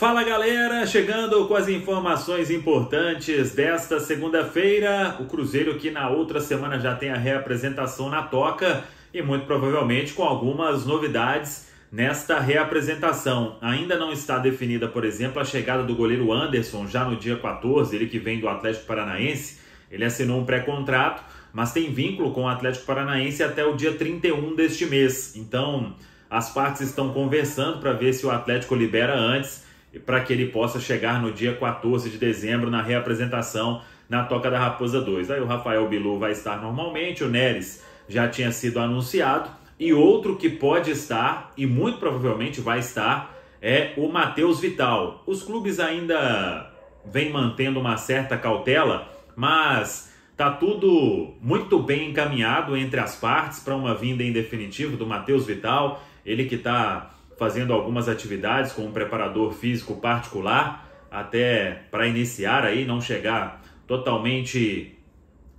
Fala galera, chegando com as informações importantes desta segunda-feira. O Cruzeiro que na outra semana já tem a reapresentação na toca e muito provavelmente com algumas novidades nesta reapresentação. Ainda não está definida, por exemplo, a chegada do goleiro Anderson já no dia 14, ele que vem do Atlético Paranaense. Ele assinou um pré-contrato, mas tem vínculo com o Atlético Paranaense até o dia 31 deste mês. Então, as partes estão conversando para ver se o Atlético libera antes para que ele possa chegar no dia 14 de dezembro na reapresentação na Toca da Raposa 2. Aí o Rafael Bilu vai estar normalmente, o Neres já tinha sido anunciado e outro que pode estar e muito provavelmente vai estar é o Matheus Vital. Os clubes ainda vêm mantendo uma certa cautela, mas tá tudo muito bem encaminhado entre as partes para uma vinda em definitivo do Matheus Vital, ele que está fazendo algumas atividades com um preparador físico particular, até para iniciar aí, não chegar totalmente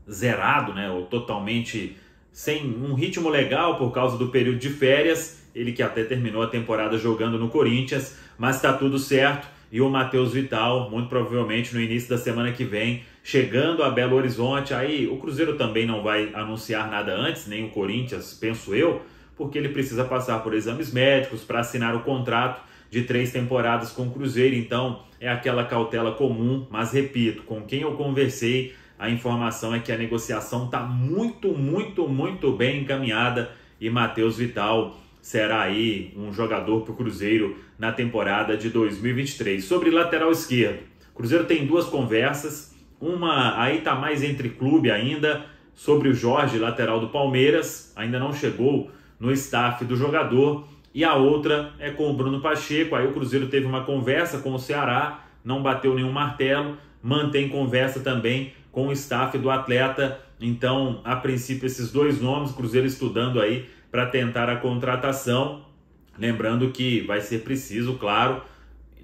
zerado, né, ou totalmente sem um ritmo legal por causa do período de férias, ele que até terminou a temporada jogando no Corinthians, mas está tudo certo. E o Matheus Vital, muito provavelmente no início da semana que vem, chegando a Belo Horizonte. Aí o Cruzeiro também não vai anunciar nada antes, nem o Corinthians, penso eu, porque ele precisa passar por exames médicos para assinar o contrato de três temporadas com o Cruzeiro. Então é aquela cautela comum, mas repito, com quem eu conversei a informação é que a negociação está muito, muito, muito bem encaminhada e Matheus Vital será aí um jogador para o Cruzeiro na temporada de 2023. Sobre lateral esquerdo, o Cruzeiro tem duas conversas, uma aí está mais entre clube ainda, sobre o Jorge, lateral do Palmeiras, ainda não chegou no staff do jogador, e a outra é com o Bruno Pacheco. Aí o Cruzeiro teve uma conversa com o Ceará, não bateu nenhum martelo, mantém conversa também com o staff do atleta. Então, a princípio, esses dois nomes, Cruzeiro estudando aí para tentar a contratação. Lembrando que vai ser preciso, claro,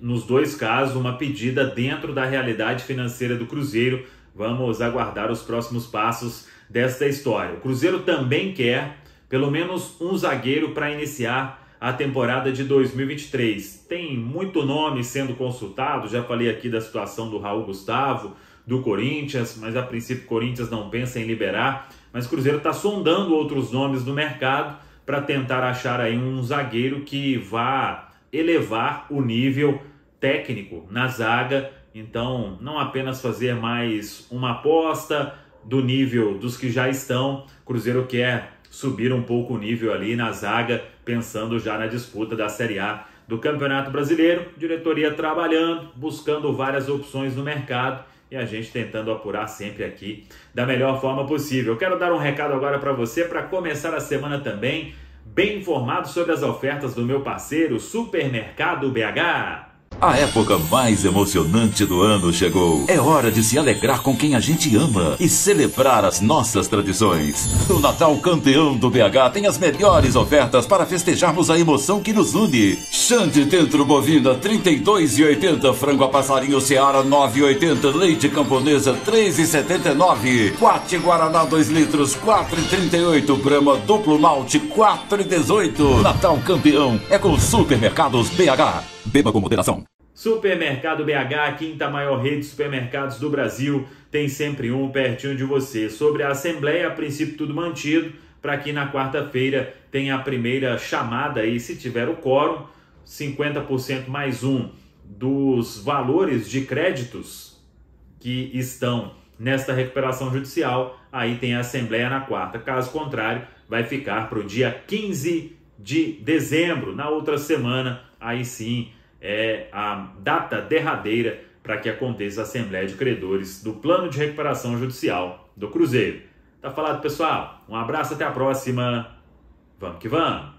nos dois casos, uma pedida dentro da realidade financeira do Cruzeiro. Vamos aguardar os próximos passos desta história. O Cruzeiro também quer pelo menos um zagueiro para iniciar a temporada de 2023. Tem muito nome sendo consultado, já falei aqui da situação do Raul Gustavo, do Corinthians, mas a princípio o Corinthians não pensa em liberar. Mas o Cruzeiro está sondando outros nomes no mercado para tentar achar aí um zagueiro que vá elevar o nível técnico na zaga. Então, não apenas fazer mais uma aposta do nível dos que já estão, Cruzeiro quer subir um pouco o nível ali na zaga, pensando já na disputa da Série A do Campeonato Brasileiro. Diretoria trabalhando, buscando várias opções no mercado e a gente tentando apurar sempre aqui da melhor forma possível. Eu quero dar um recado agora para você para começar a semana também bem informado sobre as ofertas do meu parceiro Supermercado BH. A época mais emocionante do ano chegou. É hora de se alegrar com quem a gente ama e celebrar as nossas tradições. O Natal Campeão do BH tem as melhores ofertas para festejarmos a emoção que nos une. Xande dentro bovina 32,80, frango a passarinho Seara 9,80, leite camponesa 3,79, Quate Guaraná 2 litros 4,38, Brama duplo malte 4,18. Natal Campeão é com Supermercados BH. Beba com moderação. Supermercado BH, quinta maior rede de supermercados do Brasil, tem sempre um pertinho de você. Sobre a Assembleia, a princípio tudo mantido, para que na quarta-feira tenha a primeira chamada aí, se tiver o quórum, 50% mais um dos valores de créditos que estão nesta recuperação judicial, aí tem a Assembleia na quarta. Caso contrário, vai ficar para o dia 15 de dezembro, na outra semana, aí sim é a data derradeira para que aconteça a Assembleia de Credores do Plano de Recuperação Judicial do Cruzeiro. Tá falado, pessoal? Um abraço, até a próxima. Vamos que vamos!